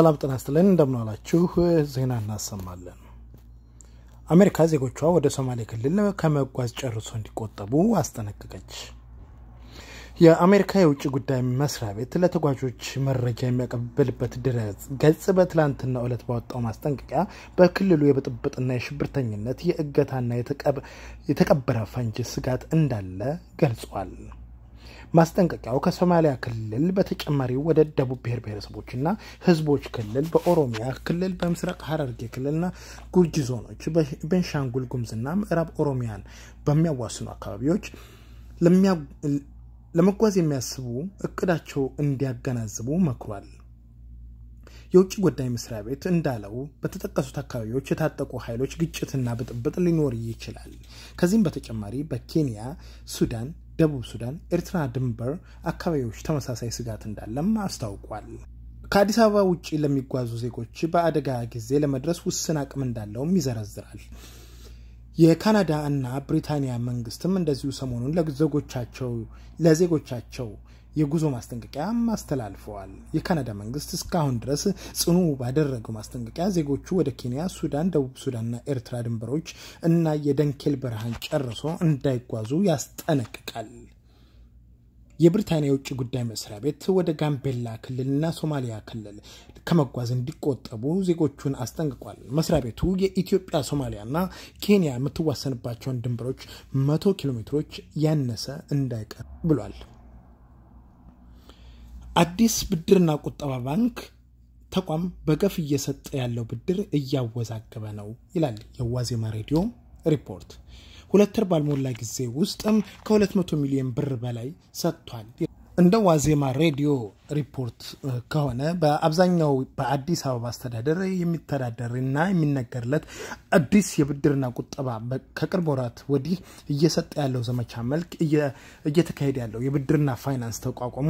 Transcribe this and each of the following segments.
ሰላም ጤና ይስጥልን እንደምናላችሁ ዜና እናሰማለን። አሜሪካ ዜጎቿ ወደ ሶማሌ ክልል ከመጓዝ ጨርሶ እንዲቆጠቡ አስጠነቀቀች። የአሜሪካ የውጭ ጉዳይ መስሪያ ቤት ለተጓዦች መረጃ የሚያቀብልበት ድረ ገጽ በትላንትናው ዕለት ባወጣው ማስጠንቀቂያ በክልሉ የብጥብጥና የሽብርተኝነት የእገታና የተቀበረ ፈንጅ ስጋት እንዳለ ገልጿል። ማስጠንቀቂያው ከሶማሊያ ክልል በተጨማሪ ወደ ደቡብ ብሔር ብሔረሰቦችና ሕዝቦች ክልል፣ በኦሮሚያ ክልል፣ በምስራቅ ሐረርጌ ክልልና ጉርጂ ዞኖች፣ ቤንሻንጉል ጉሙዝና ምዕራብ ኦሮሚያን በሚያዋስኑ አካባቢዎች ለመጓዝ የሚያስቡ እቅዳቸው እንዲያገናዝቡ መክሯል። የውጭ ጉዳይ መስሪያ ቤት እንዳለው በተጠቀሱት አካባቢዎች የታጠቁ ኃይሎች ግጭትና ብጥብጥ ሊኖር ይችላል። ከዚህም በተጨማሪ በኬንያ፣ ሱዳን ደቡብ ሱዳን፣ ኤርትራ ድንበር አካባቢዎች ተመሳሳይ ስጋት እንዳለም አስታውቋል። ከአዲስ አበባ ውጭ ለሚጓዙ ዜጎች በአደጋ ጊዜ ለመድረስ ውስን አቅም እንዳለውም ይዘረዝራል። የካናዳ እና ብሪታንያ መንግስትም እንደዚሁ ሰሞኑን ለዜጎቻቸው የጉዞ ማስጠንቀቂያ አስተላልፈዋል። የካናዳ መንግስት እስካሁን ድረስ ጽኑ ባደረገው ማስጠንቀቂያ ዜጎቹ ወደ ኬንያ፣ ሱዳን፣ ደቡብ ሱዳንና ኤርትራ ድንበሮች እና የደንኬል በረሃን ጨርሶ እንዳይጓዙ ያስጠነቅቃል። የብሪታንያ የውጭ ጉዳይ መስሪያ ቤት ወደ ጋምቤላ ክልልና ሶማሊያ ክልል ከመጓዝ እንዲቆጠቡ ዜጎቹን አስጠንቅቋል። መስሪያ ቤቱ የኢትዮጵያ ሶማሊያና ኬንያ የምትዋሰንባቸውን ድንበሮች መቶ ኪሎ ሜትሮች ያነሰ እንዳይቀር ብሏል። አዲስ ብድርና ቁጠባ ባንክ ተቋም በገፍ እየሰጠ ያለው ብድር እያወዛገበ ነው ይላል የዋዜማ ሬዲዮ ሪፖርት። ሁለት ወር ባልሞላ ጊዜ ውስጥም ከ200 ሚሊዮን ብር በላይ ሰጥቷል። እንደ ዋዜማ ሬዲዮ ሪፖርት ከሆነ በአብዛኛው በአዲስ አበባ አስተዳደር የሚተዳደርና የሚነገርለት አዲስ የብድርና ቁጠባ ከቅርብ ወራት ወዲህ እየሰጠ ያለው ዘመቻ መልክ እየተካሄደ ያለው የብድርና ፋይናንስ ተቋቋሙ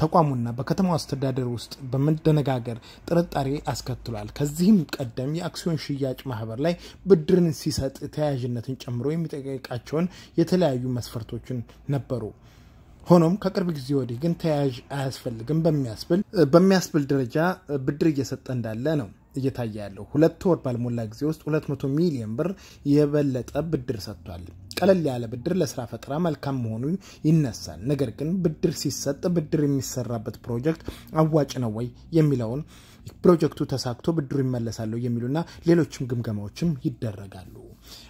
ተቋሙና በከተማው አስተዳደር ውስጥ በመደነጋገር ጥርጣሬ አስከትሏል። ከዚህም ቀደም የአክሲዮን ሽያጭ ማህበር ላይ ብድርን ሲሰጥ ተያያዥነትን ጨምሮ የሚጠይቃቸውን የተለያዩ መስፈርቶችን ነበሩ። ሆኖም ከቅርብ ጊዜ ወዲህ ግን ተያያዥ አያስፈልግም በሚያስብል በሚያስብል ደረጃ ብድር እየሰጠ እንዳለ ነው እየታየ ያለው። ሁለት ወር ባልሞላ ጊዜ ውስጥ 200 ሚሊዮን ብር የበለጠ ብድር ሰጥቷል። ቀለል ያለ ብድር ለስራ ፈጠራ መልካም መሆኑ ይነሳል። ነገር ግን ብድር ሲሰጥ ብድር የሚሰራበት ፕሮጀክት አዋጭ ነው ወይ የሚለውን ፕሮጀክቱ ተሳክቶ ብድሩ ይመለሳሉ የሚሉና ሌሎችም ግምገማዎችም ይደረጋሉ።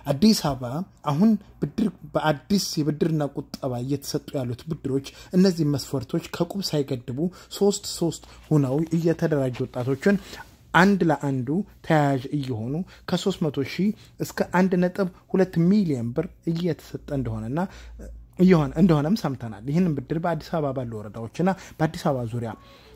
አዲስ አበባ አሁን ብድር በአዲስ የብድርና ቁጠባ እየተሰጡ ያሉት ብድሮች እነዚህ መስፈርቶች ከቁብ ሳይገድቡ ሶስት ሶስት ሁነው እየተደራጁ ወጣቶችን አንድ ለአንዱ ተያያዥ እየሆኑ ከ300 ሺህ እስከ 1.2 ሚሊዮን ብር እየተሰጠ እንደሆነና እንደሆነም ሰምተናል። ይህንን ብድር በአዲስ አበባ ባሉ ወረዳዎችና በአዲስ አበባ ዙሪያ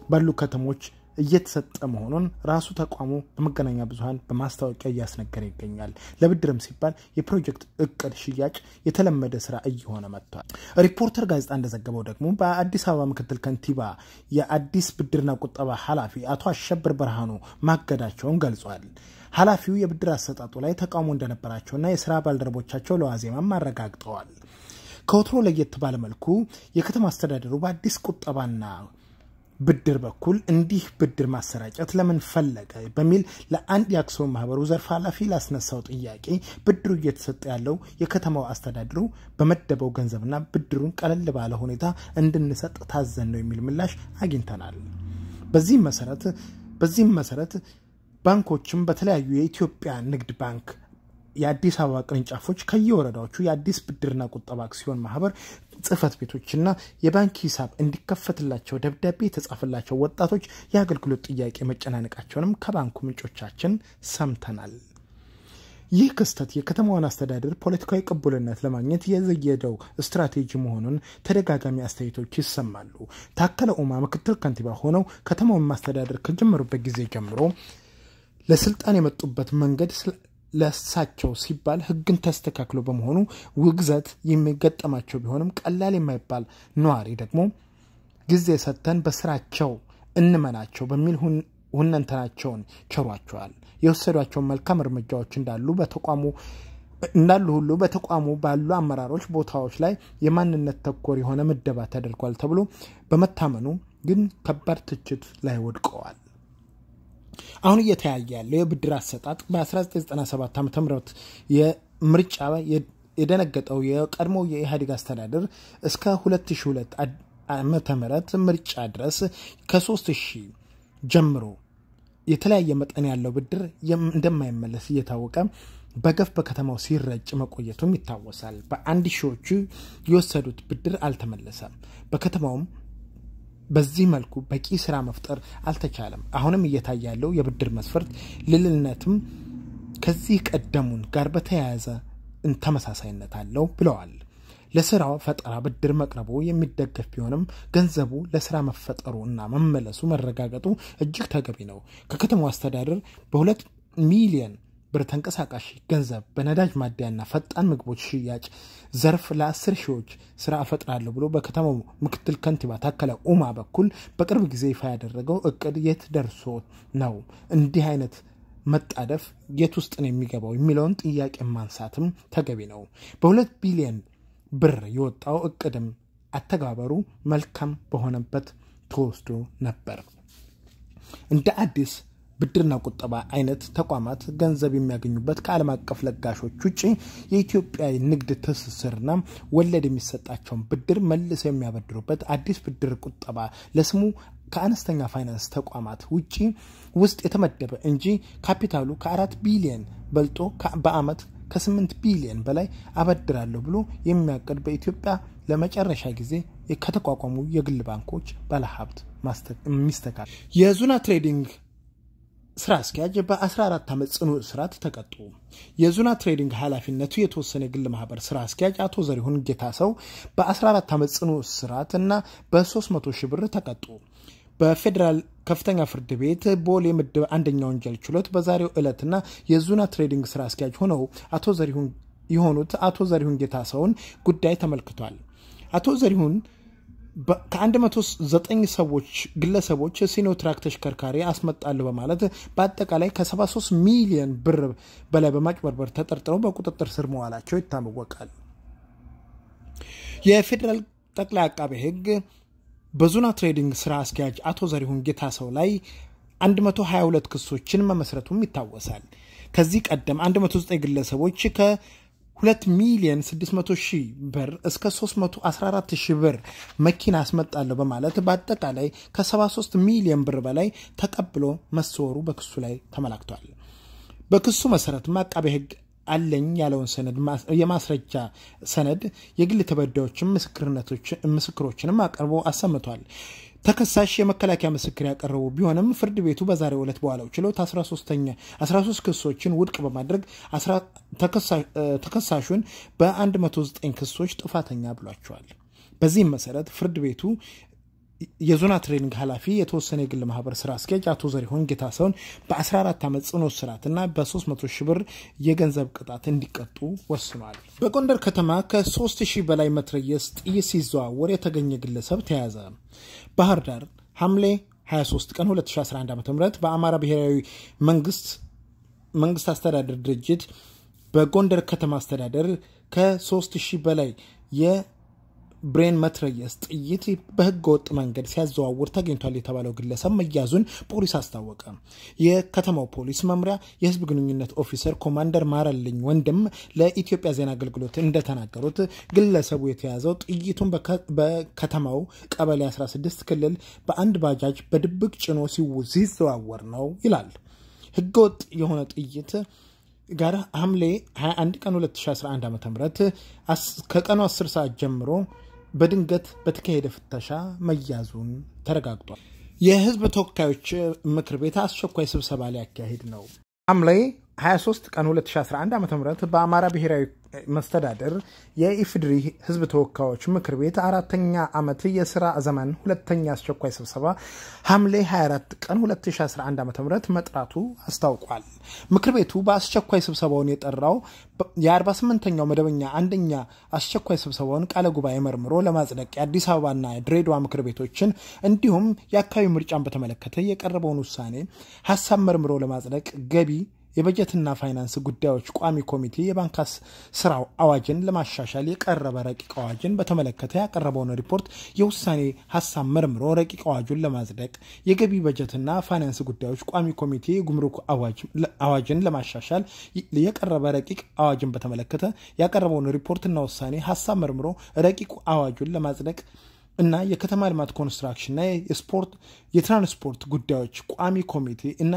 ባሉ ከተሞች እየተሰጠ መሆኑን ራሱ ተቋሙ በመገናኛ ብዙኃን በማስታወቂያ እያስነገረ ይገኛል። ለብድርም ሲባል የፕሮጀክት እቅድ ሽያጭ የተለመደ ስራ እየሆነ መጥቷል። ሪፖርተር ጋዜጣ እንደዘገበው ደግሞ በአዲስ አበባ ምክትል ከንቲባ የአዲስ ብድርና ቁጠባ ኃላፊ አቶ አሸብር ብርሃኑ ማገዳቸውን ገልጿል። ኃላፊው የብድር አሰጣጡ ላይ ተቃውሞ እንደነበራቸውና የስራ ባልደረቦቻቸው ለዋዜማም አረጋግጠዋል። ከወትሮ ለየት ባለመልኩ የከተማ አስተዳደሩ በአዲስ ቁጠባና ብድር በኩል እንዲህ ብድር ማሰራጨት ለምን ፈለገ በሚል ለአንድ የአክሲዮን ማህበሩ ዘርፍ ኃላፊ ላስነሳው ጥያቄ ብድሩ እየተሰጠ ያለው የከተማው አስተዳደሩ በመደበው ገንዘብና ብድሩን ቀለል ባለ ሁኔታ እንድንሰጥ ታዘን ነው የሚል ምላሽ አግኝተናል። በዚህም መሰረት በዚህም መሰረት ባንኮችም በተለያዩ የኢትዮጵያ ንግድ ባንክ የአዲስ አበባ ቅርንጫፎች ከየወረዳዎቹ የአዲስ ብድርና ቁጠባ አክሲዮን ማህበር ጽህፈት ቤቶችና የባንክ ሂሳብ እንዲከፈትላቸው ደብዳቤ የተጻፈላቸው ወጣቶች የአገልግሎት ጥያቄ መጨናነቃቸውንም ከባንኩ ምንጮቻችን ሰምተናል። ይህ ክስተት የከተማዋን አስተዳደር ፖለቲካዊ ቅቡልነት ለማግኘት የዘየደው ስትራቴጂ መሆኑን ተደጋጋሚ አስተያየቶች ይሰማሉ። ታከለ ኡማ ምክትል ከንቲባ ሆነው ከተማውን ማስተዳደር ከጀመሩበት ጊዜ ጀምሮ ለስልጣን የመጡበት መንገድ ለሳቸው ሲባል ሕግን ተስተካክሎ በመሆኑ ውግዘት የሚገጠማቸው ቢሆንም ቀላል የማይባል ነዋሪ ደግሞ ጊዜ ሰጥተን በስራቸው እንመናቸው በሚል ሁነንተናቸውን ቸሯቸዋል። የወሰዷቸውን መልካም እርምጃዎች እንዳሉ በተቋሙ እንዳሉ ሁሉ በተቋሙ ባሉ አመራሮች ቦታዎች ላይ የማንነት ተኮር የሆነ ምደባ ተደርጓል ተብሎ በመታመኑ ግን ከባድ ትችት ላይ ወድቀዋል። አሁን እየተያየ ያለው የብድር አሰጣጥ በ1997 ዓ ም የምርጫ የደነገጠው የቀድሞ የኢህአዴግ አስተዳደር እስከ 2002 ዓመተ ምህረት ምርጫ ድረስ ከ3000 ጀምሮ የተለያየ መጠን ያለው ብድር እንደማይመለስ እየታወቀ በገፍ በከተማው ሲረጭ መቆየቱም ይታወሳል። በአንድ ሺዎቹ የወሰዱት ብድር አልተመለሰም። በከተማውም በዚህ መልኩ በቂ ስራ መፍጠር አልተቻለም። አሁንም እየታየ ያለው የብድር መስፈርት ልልነትም ከዚህ ቀደሙን ጋር በተያያዘ ተመሳሳይነት አለው ብለዋል። ለስራው ፈጠራ ብድር መቅረቡ የሚደገፍ ቢሆንም ገንዘቡ ለስራ መፈጠሩ እና መመለሱ መረጋገጡ እጅግ ተገቢ ነው። ከከተማው አስተዳደር በሁለት ሚሊየን ብር ተንቀሳቃሽ ገንዘብ በነዳጅ ማደያና ፈጣን ምግቦች ሽያጭ ዘርፍ ለአስር ሺዎች ስራ እፈጥራለሁ ብሎ በከተማው ምክትል ከንቲባ ታከለ ኡማ በኩል በቅርብ ጊዜ ይፋ ያደረገው እቅድ የት ደርሶ ነው? እንዲህ አይነት መጣደፍ የት ውስጥ ነው የሚገባው የሚለውን ጥያቄ ማንሳትም ተገቢ ነው። በሁለት ቢሊዮን ብር የወጣው እቅድም አተገባበሩ መልካም በሆነበት ተወስዶ ነበር። እንደ አዲስ ብድርና ቁጠባ አይነት ተቋማት ገንዘብ የሚያገኙበት ከዓለም አቀፍ ለጋሾች ውጭ የኢትዮጵያ ንግድ ትስስርና ወለድ የሚሰጣቸውን ብድር መልሰው የሚያበድሩበት አዲስ ብድር ቁጠባ ለስሙ ከአነስተኛ ፋይናንስ ተቋማት ውጪ ውስጥ የተመደበ እንጂ ካፒታሉ ከአራት ቢሊየን በልጦ በአመት ከስምንት ቢሊየን በላይ አበድራለሁ ብሎ የሚያቅድ በኢትዮጵያ ለመጨረሻ ጊዜ ከተቋቋሙ የግል ባንኮች ባለሀብት ሚስተካል የዙና ትሬዲንግ ስራ አስኪያጅ በ14 ዓመት ጽኑ እስራት ተቀጡ። የዙና ትሬዲንግ ኃላፊነቱ የተወሰነ የግል ማህበር ስራ አስኪያጅ አቶ ዘሪሁን ጌታሰው በ14 ዓመት ጽኑ እስራት እና በ300 ሺህ ብር ተቀጡ። በፌዴራል ከፍተኛ ፍርድ ቤት ቦሌ ምድብ አንደኛ ወንጀል ችሎት በዛሬው ዕለትና የዙና ትሬዲንግ ስራ አስኪያጅ ሆነው አቶ ዘሪሁን የሆኑት አቶ ዘሪሁን ጌታሰውን ጉዳይ ተመልክቷል። አቶ ዘሪሁን ከ109 ሰዎች ግለሰቦች ሲኖትራክ ተሽከርካሪ አስመጣለሁ በማለት በአጠቃላይ ከ73 ሚሊዮን ብር በላይ በማጭበርበር ተጠርጥረው በቁጥጥር ስር መዋላቸው ይታወቃል። የፌዴራል ጠቅላይ አቃቤ ሕግ በዙና ትሬዲንግ ስራ አስኪያጅ አቶ ዘሪሁን ጌታሰው ላይ 122 ክሶችን መመስረቱም ይታወሳል። ከዚህ ቀደም 109 ግለሰቦች ከ 2 ሚሊዮን 600 ሺህ ብር እስከ 314 ሺህ ብር መኪና አስመጣለሁ በማለት በአጠቃላይ ከ73 ሚሊዮን ብር በላይ ተቀብሎ መሰወሩ በክሱ ላይ ተመላክቷል። በክሱ መሰረትም አቃቤ ሕግ አለኝ ያለውን ሰነድ የማስረጃ ሰነድ የግል ተበዳዮችን ምስክሮችንም አቅርቦ አሰምቷል። ተከሳሽ የመከላከያ ምስክር ያቀረቡ ቢሆንም ፍርድ ቤቱ በዛሬው ዕለት በዋለው ችሎት 13 ክሶችን ውድቅ በማድረግ ተከሳሹን በ109 ክሶች ጥፋተኛ ብሏቸዋል። በዚህም መሰረት ፍርድ ቤቱ የዙና ትሬዲንግ ኃላፊነቱ የተወሰነ የግል ማህበር ስራ አስኪያጅ አቶ ዘሪሁን ጌታሰውን በ14 ዓመት ጽኑ እስራትና በ300 ሺህ ብር የገንዘብ ቅጣት እንዲቀጡ ወስኗል። በጎንደር ከተማ ከ3000 በላይ መትረየስ ጥይት ሲዘዋወር የተገኘ ግለሰብ ተያዘ። ባህር ዳር ሐምሌ 23 ቀን 2011 ዓ ም በአማራ ብሔራዊ መንግስት መንግስት አስተዳደር ድርጅት በጎንደር ከተማ አስተዳደር ከ3000 በላይ የ ብሬን መትረየስ ጥይት በህገ ወጥ መንገድ ሲያዘዋውር ተገኝቷል የተባለው ግለሰብ መያዙን ፖሊስ አስታወቀ። የከተማው ፖሊስ መምሪያ የህዝብ ግንኙነት ኦፊሰር ኮማንደር ማረልኝ ወንድም ለኢትዮጵያ ዜና አገልግሎት እንደተናገሩት ግለሰቡ የተያዘው ጥይቱን በከተማው ቀበሌ 16 ክልል በአንድ ባጃጅ በድብቅ ጭኖ ሲዘዋወር ነው ይላል። ህገወጥ የሆነ ጥይት ጋር ሐምሌ 21 ቀን 2011 ዓ ም ከቀኑ 10 ሰዓት ጀምሮ በድንገት በተካሄደ ፍተሻ መያዙን ተረጋግጧል። የህዝብ ተወካዮች ምክር ቤት አስቸኳይ ስብሰባ ሊያካሂድ ነው። ሐምሌ 23 ቀን 2011 ዓ ም በአማራ ብሔራዊ መስተዳደር የኢፍድሪ ህዝብ ተወካዮች ምክር ቤት አራተኛ ዓመት የስራ ዘመን ሁለተኛ አስቸኳይ ስብሰባ ሐምሌ 24 ቀን 2011 ዓ ም መጥራቱ አስታውቋል። ምክር ቤቱ በአስቸኳይ ስብሰባውን የጠራው የ48ኛው መደበኛ አንደኛ አስቸኳይ ስብሰባውን ቃለ ጉባኤ መርምሮ ለማጽደቅ የአዲስ አበባና ድሬዳዋ ምክር ቤቶችን እንዲሁም የአካባቢ ምርጫን በተመለከተ የቀረበውን ውሳኔ ሀሳብ መርምሮ ለማጽደቅ ገቢ የበጀትና ፋይናንስ ጉዳዮች ቋሚ ኮሚቴ የባንክ ስራ አዋጅን ለማሻሻል የቀረበ ረቂቅ አዋጅን በተመለከተ ያቀረበውን ሪፖርት የውሳኔ ሀሳብ መርምሮ ረቂቅ አዋጁን ለማጽደቅ የገቢ በጀትና ፋይናንስ ጉዳዮች ቋሚ ኮሚቴ የጉምሩክ አዋጅን ለማሻሻል የቀረበ ረቂቅ አዋጅን በተመለከተ ያቀረበውን ሪፖርትና ውሳኔ ሀሳብ መርምሮ ረቂቅ አዋጁን ለማጽደቅ እና የከተማ ልማት ኮንስትራክሽንና የስፖርት የትራንስፖርት ጉዳዮች ቋሚ ኮሚቴ እና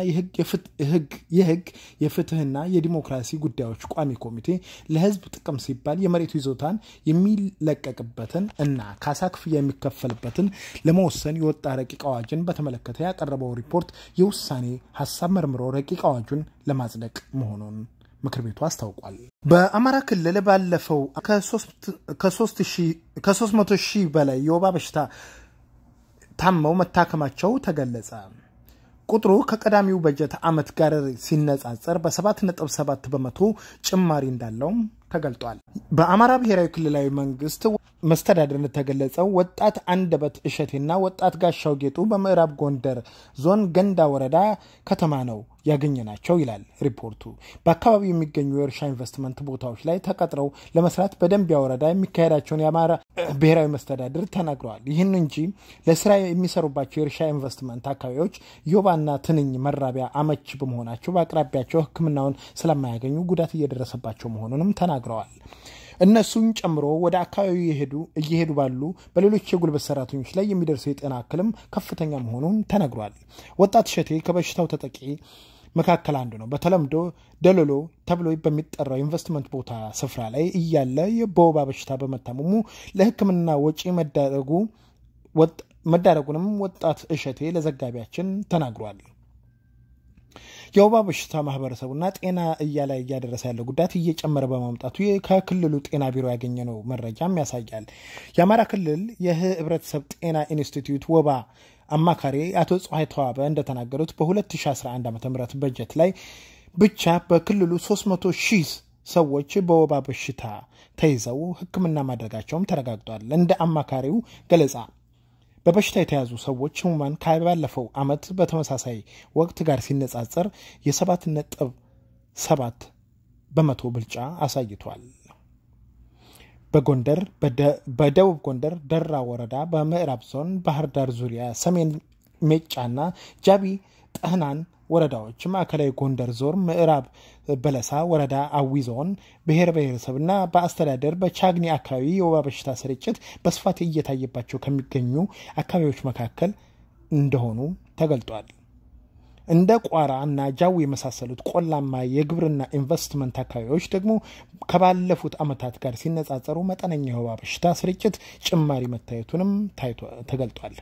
የህግ የፍትህና የዲሞክራሲ ጉዳዮች ቋሚ ኮሚቴ ለህዝብ ጥቅም ሲባል የመሬቱ ይዞታን የሚለቀቅበትን እና ካሳ ክፍያ የሚከፈልበትን ለመወሰን የወጣ ረቂቅ አዋጅን በተመለከተ ያቀረበው ሪፖርት የውሳኔ ሀሳብ መርምሮ ረቂቅ አዋጁን ለማጽደቅ መሆኑን ምክር ቤቱ አስታውቋል። በአማራ ክልል ባለፈው ከሶስት መቶ ሺህ በላይ የወባ በሽታ ታመው መታከማቸው ተገለጸ። ቁጥሩ ከቀዳሚው በጀት ዓመት ጋር ሲነጻጸር በ7.7 በመቶ ጭማሪ እንዳለውም ተገልጧል። በአማራ ብሔራዊ ክልላዊ መንግስት መስተዳድር እንደተገለጸው ወጣት አንደበት እሸቴና ወጣት ጋሻው ጌጡ በምዕራብ ጎንደር ዞን ገንዳ ወረዳ ከተማ ነው ያገኘናቸው ይላል ሪፖርቱ። በአካባቢው የሚገኙ የእርሻ ኢንቨስትመንት ቦታዎች ላይ ተቀጥረው ለመስራት በደንቢያ ወረዳ የሚካሄዳቸውን የአማራ ብሔራዊ መስተዳድር ተናግረዋል። ይህን እንጂ ለስራ የሚሰሩባቸው የእርሻ ኢንቨስትመንት አካባቢዎች የወባና ትንኝ መራቢያ አመች በመሆናቸው በአቅራቢያቸው ሕክምናውን ስለማያገኙ ጉዳት እየደረሰባቸው መሆኑንም ተናግረዋል። እነሱን ጨምሮ ወደ አካባቢው የሄዱ እየሄዱ ባሉ በሌሎች የጉልበት ሰራተኞች ላይ የሚደርሰው የጤና እክልም ከፍተኛ መሆኑን ተነግሯል። ወጣት እሸቴ ከበሽታው ተጠቂ መካከል አንዱ ነው። በተለምዶ ደሎሎ ተብሎ በሚጠራው ኢንቨስትመንት ቦታ ስፍራ ላይ እያለ በወባ በሽታ በመታመሙ ለሕክምና ወጪ መዳረጉ መዳረጉንም ወጣት እሸቴ ለዘጋቢያችን ተናግሯል። የወባ በሽታ ማህበረሰቡና ጤና እያለ እያደረሰ ያለው ጉዳት እየጨመረ በማምጣቱ ከክልሉ ጤና ቢሮ ያገኘነው መረጃም ያሳያል። የአማራ ክልል የህብረተሰብ ጤና ኢንስቲትዩት ወባ አማካሪ አቶ ፀሐይ ተዋበ እንደተናገሩት በ2011 ዓ ም በጀት ላይ ብቻ በክልሉ 300 ሺህ ሰዎች በወባ በሽታ ተይዘው ሕክምና ማድረጋቸውም ተረጋግጧል። እንደ አማካሪው ገለጻ በበሽታ የተያዙ ሰዎች ህሙማን ከባለፈው ዓመት በተመሳሳይ ወቅት ጋር ሲነጻጸር የሰባት ነጥብ ሰባት በመቶ ብልጫ አሳይቷል። በጎንደር በደቡብ ጎንደር ደራ ወረዳ፣ በምዕራብ ዞን ባህር ዳር ዙሪያ፣ ሰሜን ሜጫና ጃቢ ጠህናን ወረዳዎች፣ ማዕከላዊ ጎንደር ዞን ምዕራብ በለሳ ወረዳ፣ አዊ ዞን ብሔር ብሔረሰብና በአስተዳደር በቻግኒ አካባቢ የወባ በሽታ ስርጭት በስፋት እየታየባቸው ከሚገኙ አካባቢዎች መካከል እንደሆኑ ተገልጧል። እንደ ቋራ እና ጃዊ የመሳሰሉት ቆላማ የግብርና ኢንቨስትመንት አካባቢዎች ደግሞ ከባለፉት ዓመታት ጋር ሲነጻጸሩ መጠነኛ የወባ በሽታ ስርጭት ጭማሪ መታየቱንም ተገልጧል።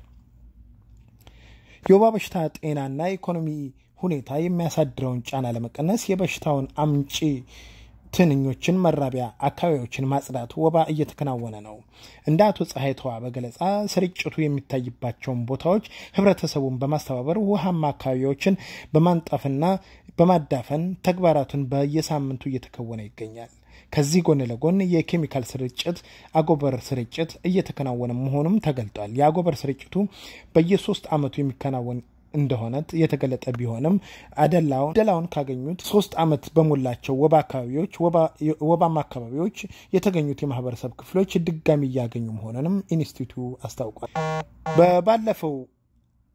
የወባ በሽታ ጤናና ኢኮኖሚ ሁኔታ የሚያሳድረውን ጫና ለመቀነስ የበሽታውን አምጪ ትንኞችን መራቢያ አካባቢዎችን ማጽዳት ወባ እየተከናወነ ነው። እንደ አቶ ፀሐይ ተዋበ ገለጻ ስርጭቱ የሚታይባቸውን ቦታዎች ህብረተሰቡን በማስተባበር ውሃማ አካባቢዎችን በማንጠፍና በማዳፈን ተግባራቱን በየሳምንቱ እየተከወነ ይገኛል። ከዚህ ጎን ለጎን የኬሚካል ስርጭት፣ አጎበር ስርጭት እየተከናወነ መሆኑም ተገልጧል። የአጎበር ስርጭቱ በየሶስት ዓመቱ የሚከናወን እንደሆነ የተገለጠ ቢሆንም እደላውን ካገኙት ሶስት ዓመት በሞላቸው ወባ አካባቢዎች ወባማ አካባቢዎች የተገኙት የማህበረሰብ ክፍሎች ድጋሚ እያገኙ መሆኑንም ኢንስቲትዩቱ አስታውቋል። በባለፈው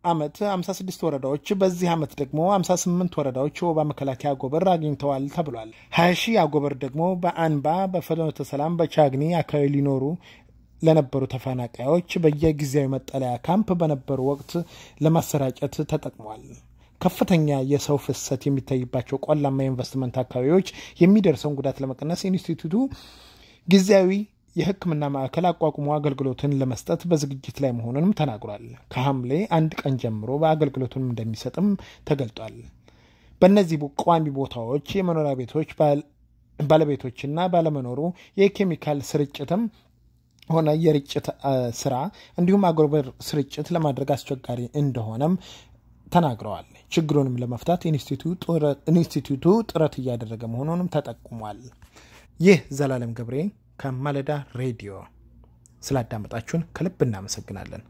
ዓመት 56 ወረዳዎች በዚህ ዓመት ደግሞ 58 ወረዳዎች የወባ መከላከያ አጎበር አግኝተዋል ተብሏል። 20 ሺህ አጎበር ደግሞ በአንባ በፍኖተ ሰላም በቻግኒ አካባቢ ሊኖሩ ለነበሩ ተፈናቃዮች በየጊዜያዊ መጠለያ ካምፕ በነበሩ ወቅት ለማሰራጨት ተጠቅሟል። ከፍተኛ የሰው ፍሰት የሚታይባቸው ቆላማ የኢንቨስትመንት አካባቢዎች የሚደርሰውን ጉዳት ለመቀነስ ኢንስቲትዩቱ ጊዜያዊ የሕክምና ማዕከል አቋቁሞ አገልግሎትን ለመስጠት በዝግጅት ላይ መሆኑንም ተናግሯል። ከሐምሌ አንድ ቀን ጀምሮ በአገልግሎቱን እንደሚሰጥም ተገልጧል። በእነዚህ ቋሚ ቦታዎች የመኖሪያ ቤቶች ባለቤቶችና ባለመኖሩ የኬሚካል ስርጭትም ሆነ የርጭት ስራ እንዲሁም አጎበር ስርጭት ለማድረግ አስቸጋሪ እንደሆነም ተናግረዋል። ችግሩንም ለመፍታት ኢንስቲትዩቱ ጥረት እያደረገ መሆኑንም ተጠቁሟል። ይህ ዘላለም ገብሬ ከማለዳ ሬዲዮ ስላዳመጣችሁን ከልብ እናመሰግናለን።